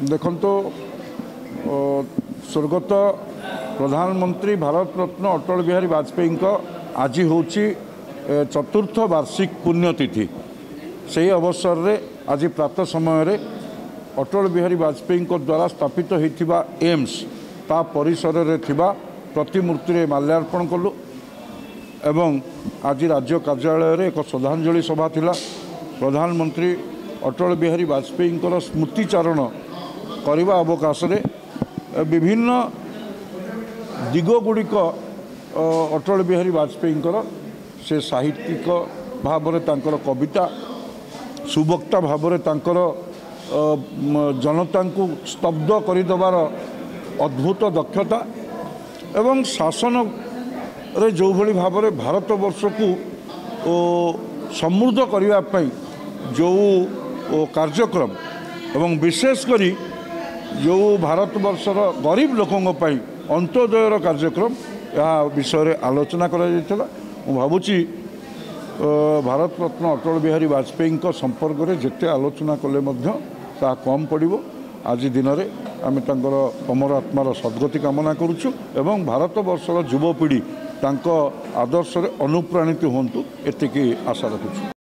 ଦେଖନ୍ତୁ ସ୍ୱର୍ଗତ ପ୍ରଧାନମନ୍ତ୍ରୀ ଭାରତରତ୍ନ ଅଟଳ ବିହାରୀ ବାଜପେୟୀଙ୍କ ଆଜି ହେଉଛି ଚତୁର୍ଥ ବାର୍ଷିକ ପୁଣ୍ୟତିଥି। ସେହି ଅବସରରେ ଆଜି ପ୍ରାତଃ ସମୟରେ ଅଟଳ ବିହାରୀ ବାଜପେୟୀଙ୍କ ଦ୍ୱାରା ସ୍ଥାପିତ ହୋଇଥିବା ଏମ୍ସ ତା ପରିସରରେ ଥିବା ପ୍ରତିମୂର୍ତ୍ତିରେ ମାଲ୍ୟାର୍ପଣ କଲୁ ଏବଂ ଆଜି ରାଜ୍ୟ କାର୍ଯ୍ୟାଳୟରେ ଏକ ଶ୍ରଦ୍ଧାଞ୍ଜଳି ସଭା ଥିଲା। ପ୍ରଧାନମନ୍ତ୍ରୀ ଅଟଳ ବିହାରୀ ବାଜପେୟୀଙ୍କର ସ୍ମୃତିଚାରଣ କରିବା ଅବକାଶରେ ବିଭିନ୍ନ ଦିଗଗୁଡ଼ିକ ଅଟଳ ବିହାରୀ ବାଜପେୟୀଙ୍କର ସେ ସାହିତ୍ୟିକ ଭାବରେ ତାଙ୍କର କବିତା ସୁବକ୍ତା ଭାବରେ ତାଙ୍କର ଜନତାଙ୍କୁ ସ୍ତବ୍ଧ କରିଦେବାର ଅଦ୍ଭୁତ ଦକ୍ଷତା ଏବଂ ଶାସନରେ ଯେଉଁଭଳି ଭାବରେ ଭାରତବର୍ଷକୁ ସମୃଦ୍ଧ କରିବା ପାଇଁ ଯେଉଁ କାର୍ଯ୍ୟକ୍ରମ ଏବଂ ବିଶେଷ କରି ଯେଉଁ ଭାରତବର୍ଷର ଗରିବ ଲୋକଙ୍କ ପାଇଁ ଅନ୍ତ୍ୟୋଦୟର କାର୍ଯ୍ୟକ୍ରମ ଏହା ବିଷୟରେ ଆଲୋଚନା କରାଯାଇଥିଲା। ମୁଁ ଭାବୁଛି ଭାରତରତ୍ନ ଅଟଳ ବିହାରୀ ବାଜପେୟୀଙ୍କ ସମ୍ପର୍କରେ ଯେତେ ଆଲୋଚନା କଲେ ମଧ୍ୟ ତାହା କମ୍ ପଡ଼ିବ। ଆଜି ଦିନରେ ଆମେ ତାଙ୍କର ଅମର ଆତ୍ମାର ସଦ୍ଗତି କାମନା କରୁଛୁ ଏବଂ ଭାରତବର୍ଷର ଯୁବପିଢ଼ି ତାଙ୍କ ଆଦର୍ଶରେ ଅନୁପ୍ରାଣିତ ହୁଅନ୍ତୁ ଏତିକି ଆଶା ରଖୁଛୁ।